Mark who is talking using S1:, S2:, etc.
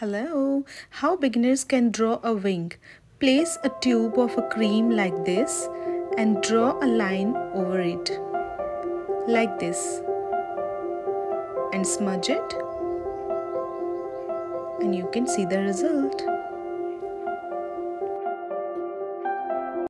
S1: Hello, how beginners can draw a wing. Place a tube of a cream like this and draw a line over it like this and smudge it and you can see the result.